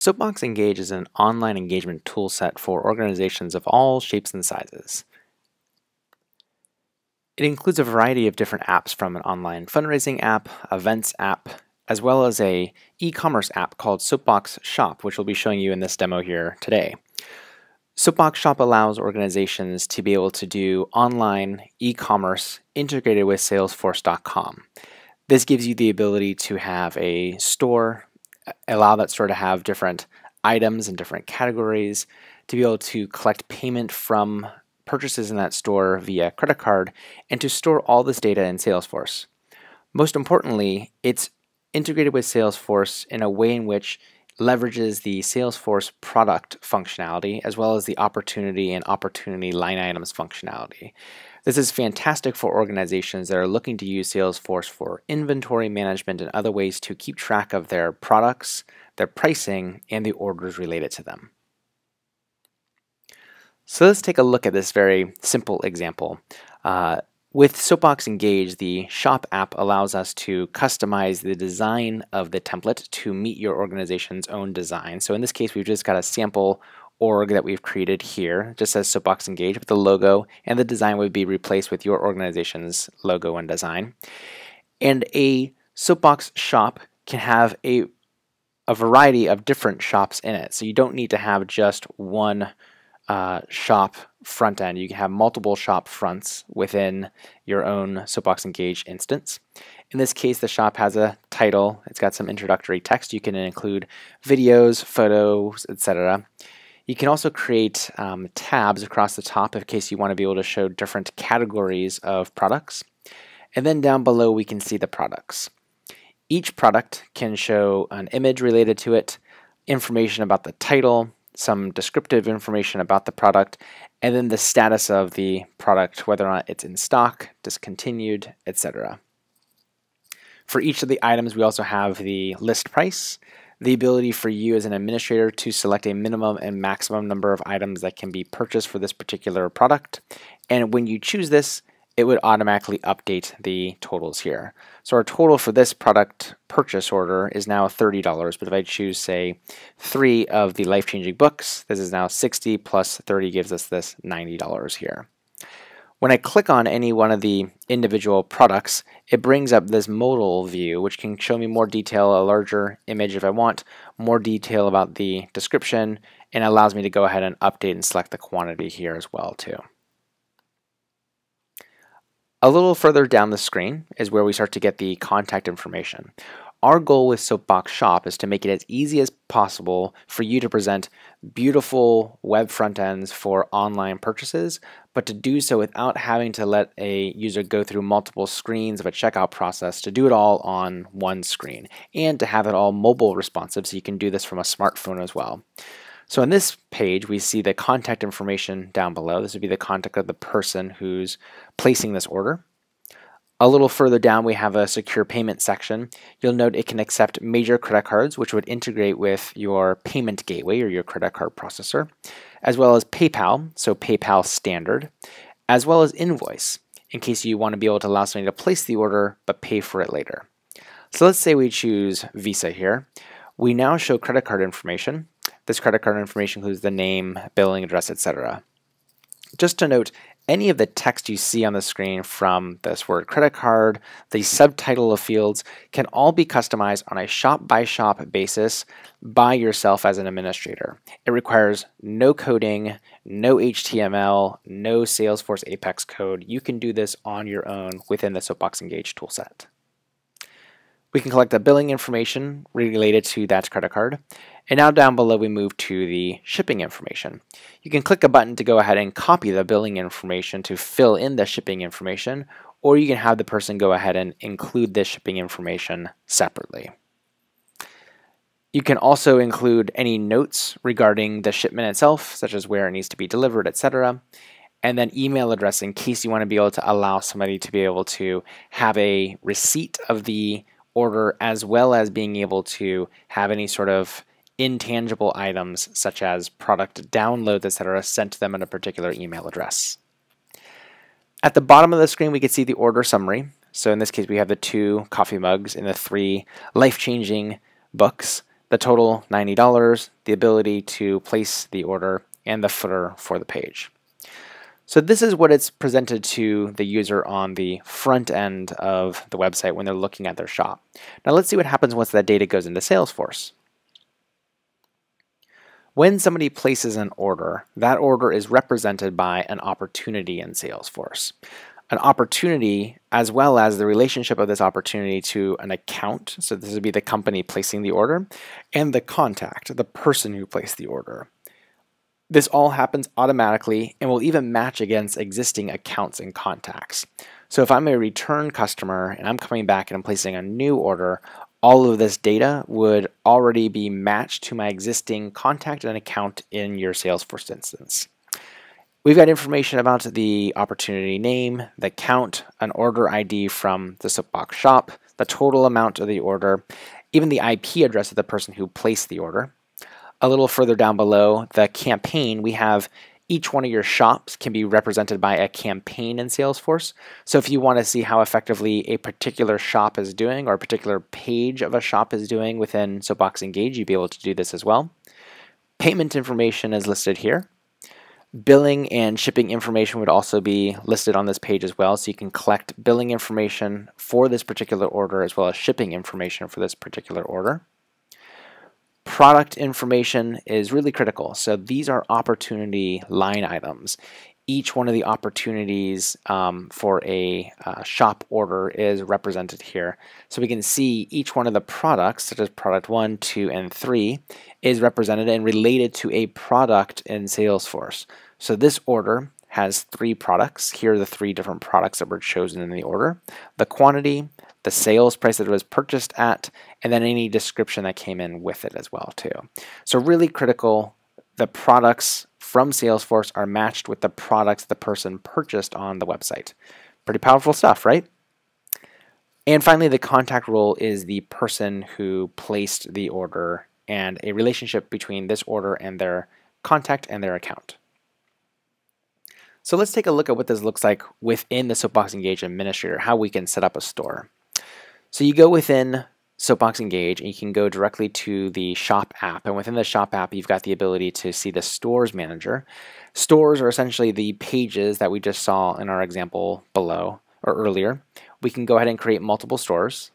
Soapbox Engage is an online engagement toolset for organizations of all shapes and sizes. It includes a variety of different apps from an online fundraising app, events app, as well as a e-commerce app called Soapbox Shop, which we'll be showing you in this demo here today. Soapbox Shop allows organizations to be able to do online e-commerce integrated with Salesforce.com. This gives you the ability to have a store allow that store to have different items and different categories, to be able to collect payment from purchases in that store via credit card, and to store all this data in Salesforce. Most importantly, it's integrated with Salesforce in a way in which leverages the Salesforce product functionality as well as the opportunity and opportunity line items functionality. This is fantastic for organizations that are looking to use Salesforce for inventory management and other ways to keep track of their products, their pricing, and the orders related to them. So let's take a look at this very simple example. Uh, with Soapbox Engage, the Shop app allows us to customize the design of the template to meet your organization's own design. So in this case, we've just got a sample org that we've created here, just says Soapbox Engage with the logo, and the design would be replaced with your organization's logo and design. And a Soapbox shop can have a, a variety of different shops in it. So you don't need to have just one uh, shop front end. You can have multiple shop fronts within your own Soapbox Engage instance. In this case, the shop has a title. It's got some introductory text. You can include videos, photos, etc. You can also create um, tabs across the top in case you want to be able to show different categories of products. And then down below, we can see the products. Each product can show an image related to it, information about the title, some descriptive information about the product, and then the status of the product, whether or not it's in stock, discontinued, etc. For each of the items, we also have the list price, the ability for you as an administrator to select a minimum and maximum number of items that can be purchased for this particular product. And when you choose this, it would automatically update the totals here. So our total for this product purchase order is now $30, but if I choose, say, three of the life-changing books, this is now 60 plus 30 gives us this $90 here. When I click on any one of the individual products, it brings up this modal view, which can show me more detail, a larger image if I want, more detail about the description, and allows me to go ahead and update and select the quantity here as well too. A little further down the screen is where we start to get the contact information. Our goal with Soapbox Shop is to make it as easy as possible for you to present beautiful web front ends for online purchases, but to do so without having to let a user go through multiple screens of a checkout process to do it all on one screen and to have it all mobile responsive so you can do this from a smartphone as well. So on this page, we see the contact information down below. This would be the contact of the person who's placing this order. A little further down, we have a secure payment section. You'll note it can accept major credit cards, which would integrate with your payment gateway or your credit card processor, as well as PayPal, so PayPal standard, as well as invoice, in case you want to be able to allow somebody to place the order but pay for it later. So let's say we choose Visa here. We now show credit card information, this credit card information includes the name, billing address, etc. Just to note, any of the text you see on the screen from this word credit card, the subtitle of fields, can all be customized on a shop-by-shop -shop basis by yourself as an administrator. It requires no coding, no HTML, no Salesforce Apex code. You can do this on your own within the Soapbox Engage toolset. We can collect the billing information related to that credit card. And now down below we move to the shipping information. You can click a button to go ahead and copy the billing information to fill in the shipping information, or you can have the person go ahead and include this shipping information separately. You can also include any notes regarding the shipment itself, such as where it needs to be delivered, etc. And then email address in case you want to be able to allow somebody to be able to have a receipt of the order as well as being able to have any sort of intangible items such as product downloads, etc., sent to them at a particular email address. At the bottom of the screen, we can see the order summary. So in this case, we have the two coffee mugs and the three life-changing books. the total $90, the ability to place the order, and the footer for the page. So this is what it's presented to the user on the front end of the website when they're looking at their shop. Now let's see what happens once that data goes into Salesforce. When somebody places an order, that order is represented by an opportunity in Salesforce. An opportunity, as well as the relationship of this opportunity to an account, so this would be the company placing the order, and the contact, the person who placed the order. This all happens automatically and will even match against existing accounts and contacts. So if I'm a return customer and I'm coming back and I'm placing a new order, all of this data would already be matched to my existing contact and account in your Salesforce instance. We've got information about the opportunity name, the count, an order ID from the Soapbox shop, the total amount of the order, even the IP address of the person who placed the order. A little further down below, the campaign, we have each one of your shops can be represented by a campaign in Salesforce. So if you want to see how effectively a particular shop is doing or a particular page of a shop is doing within Soapbox Engage, you'd be able to do this as well. Payment information is listed here. Billing and shipping information would also be listed on this page as well, so you can collect billing information for this particular order as well as shipping information for this particular order. Product information is really critical. So these are opportunity line items. Each one of the opportunities um, for a uh, shop order is represented here. So we can see each one of the products, such as product 1, 2, and 3, is represented and related to a product in Salesforce. So this order has three products. Here are the three different products that were chosen in the order. The quantity, the sales price that it was purchased at, and then any description that came in with it as well too. So really critical, the products from Salesforce are matched with the products the person purchased on the website. Pretty powerful stuff, right? And finally, the contact role is the person who placed the order and a relationship between this order and their contact and their account. So let's take a look at what this looks like within the Soapbox Engage Administrator, how we can set up a store. So you go within Soapbox Engage and you can go directly to the Shop app. And within the Shop app, you've got the ability to see the Stores Manager. Stores are essentially the pages that we just saw in our example below or earlier. We can go ahead and create multiple stores.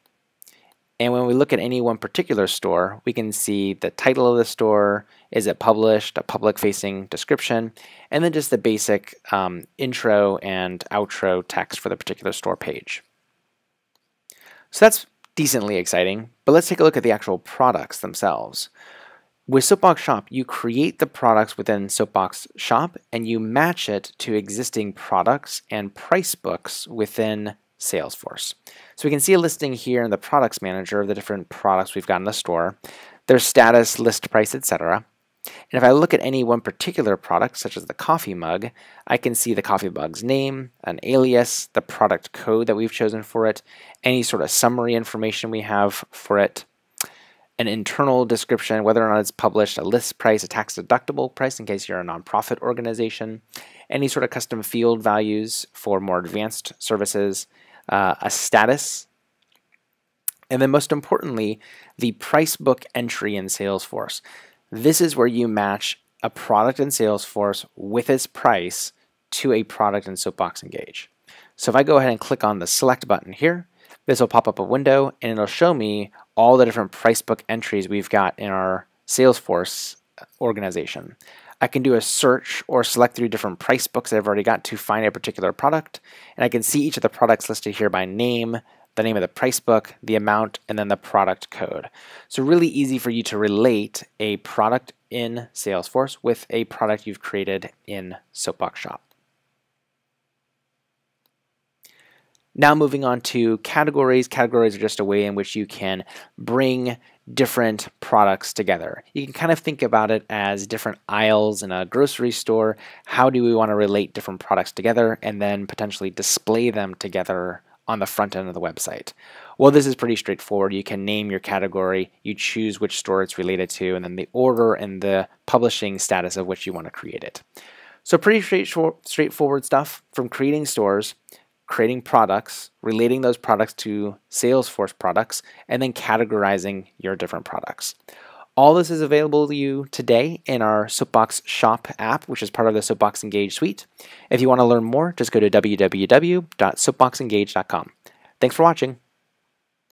And when we look at any one particular store, we can see the title of the store, is it published, a public facing description, and then just the basic um, intro and outro text for the particular store page. So that's decently exciting, but let's take a look at the actual products themselves. With Soapbox Shop, you create the products within Soapbox Shop and you match it to existing products and price books within Salesforce. So we can see a listing here in the Products Manager of the different products we've got in the store, their status, list price, etc. And if I look at any one particular product, such as the coffee mug, I can see the coffee mug's name, an alias, the product code that we've chosen for it, any sort of summary information we have for it, an internal description, whether or not it's published, a list price, a tax deductible price in case you're a nonprofit organization, any sort of custom field values for more advanced services, uh, a status, and then most importantly, the price book entry in Salesforce. This is where you match a product in Salesforce with its price to a product in Soapbox Engage. So if I go ahead and click on the select button here, this will pop up a window and it'll show me all the different price book entries we've got in our Salesforce organization. I can do a search or select through different price books that I've already got to find a particular product, and I can see each of the products listed here by name, the name of the price book, the amount, and then the product code. So really easy for you to relate a product in Salesforce with a product you've created in Soapbox Shop. Now moving on to categories. Categories are just a way in which you can bring different products together. You can kind of think about it as different aisles in a grocery store. How do we want to relate different products together and then potentially display them together on the front end of the website? Well, this is pretty straightforward. You can name your category, you choose which store it's related to, and then the order and the publishing status of which you want to create it. So pretty straightforward stuff from creating stores, creating products, relating those products to Salesforce products, and then categorizing your different products. All this is available to you today in our Soapbox Shop app, which is part of the Soapbox Engage suite. If you want to learn more, just go to www.soapboxengage.com. Thanks for watching.